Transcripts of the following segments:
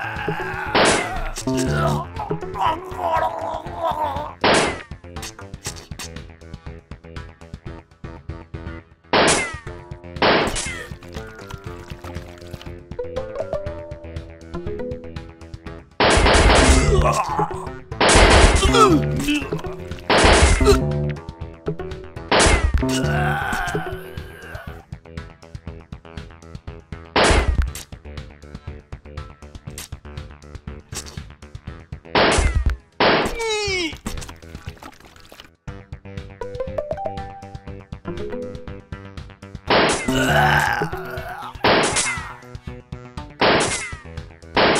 Ah!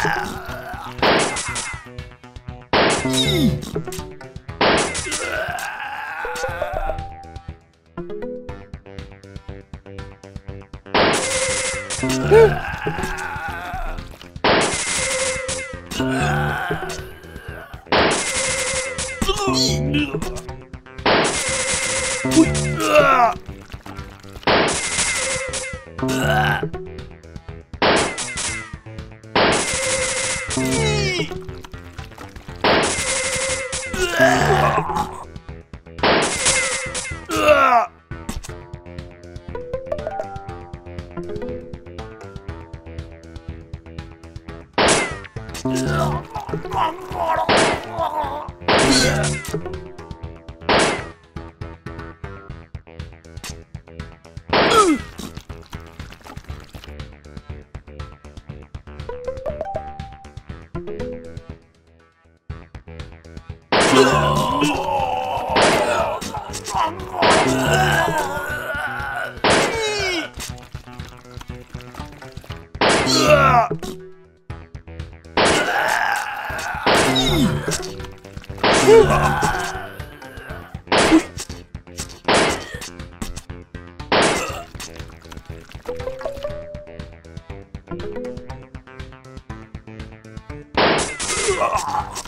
Ah! Oh! Ugh.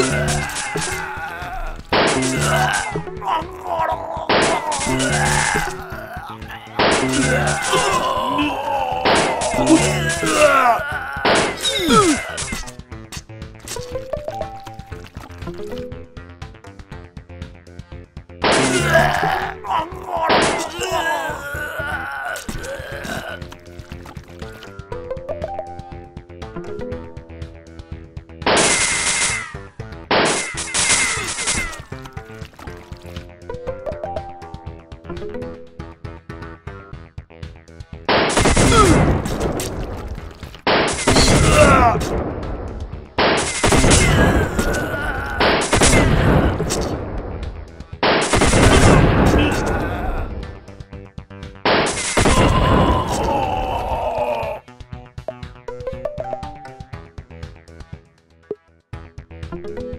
I'm gonna だうん。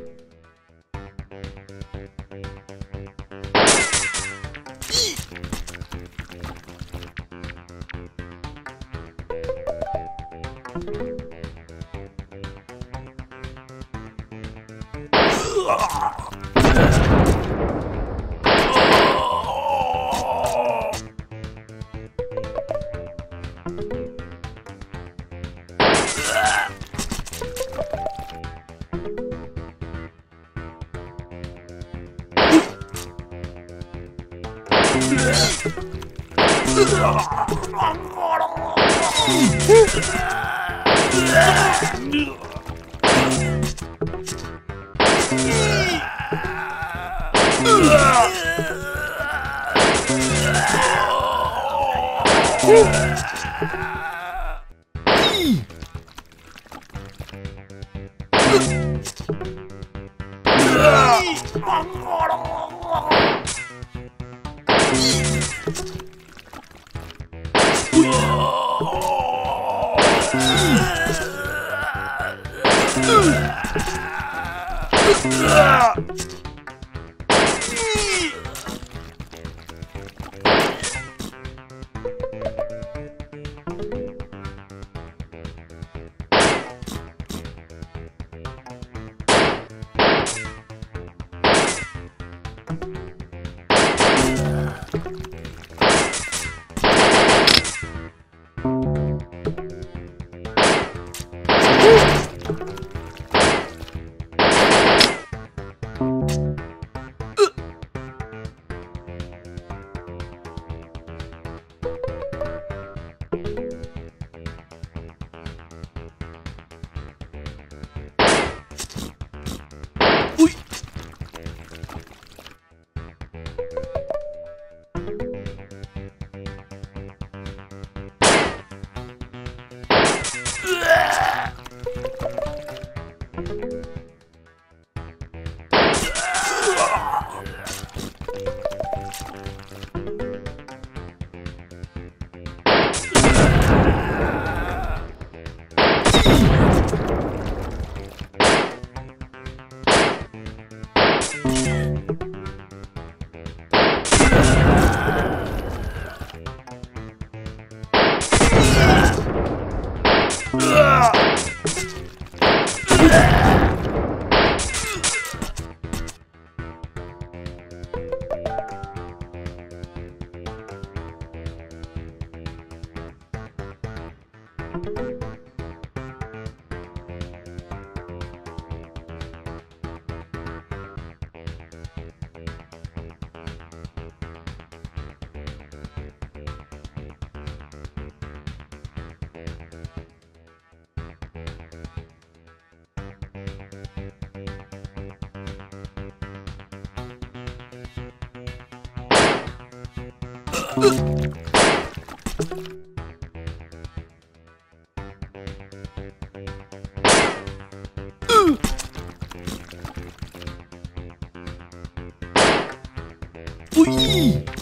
Woo! うっ Fui!